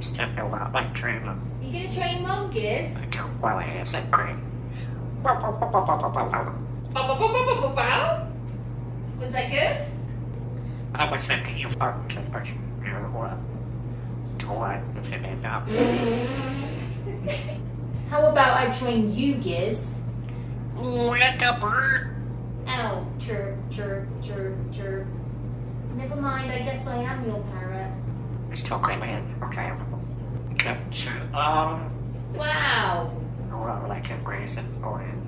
Step no out like train them. You gonna train monkeys? I don't well I said green. Was that good? I was thinking you are too much. You know what? To what? It's in it. How about I train you, Giz? Let the bird. Ow, chirp, chirp, chirp, chirp. Never mind, I guess I am your parrot. It's still clean. Okay. Okay, to, um, Wow! well, like a raisin or in